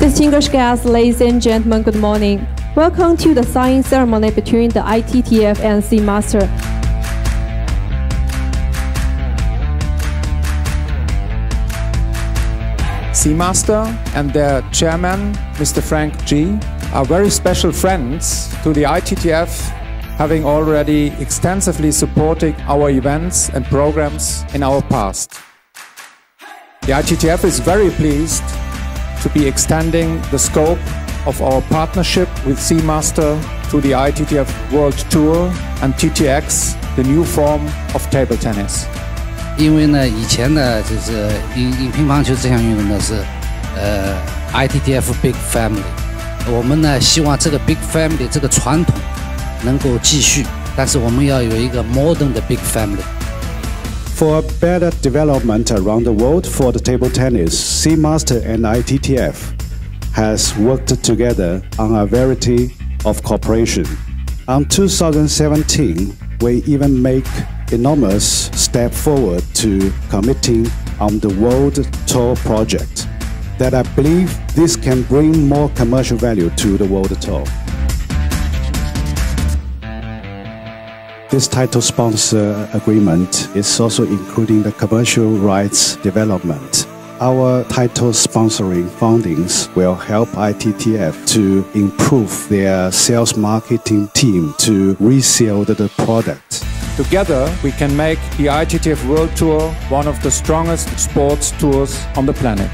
Distinguished guests, ladies and gentlemen, good morning. Welcome to the signing ceremony between the ITTF and Seamaster. Seamaster and their chairman, Mr. Frank G, are very special friends to the ITTF, having already extensively supported our events and programs in our past. The ITTF is very pleased to be extending the scope of our partnership with Seamaster to the ITTF World Tour and TTX, the new form of table tennis. 因为呢，以前呢，就是因因乒乓球这项运动呢是，呃，ITTF Big Family，我们呢希望这个 Big Family 这个传统能够继续，但是我们要有一个 modern 的 Big Family。 For better development around the world for the table tennis, Seamaster and ITTF has worked together on a variety of cooperation. On 2017, we even make enormous step forward to committing on the World Tour project that I believe this can bring more commercial value to the World Tour. This title sponsor agreement is also including the commercial rights development. Our title sponsoring fundings will help ITTF to improve their sales marketing team to resell the product. Together, we can make the ITTF World Tour one of the strongest sports tours on the planet.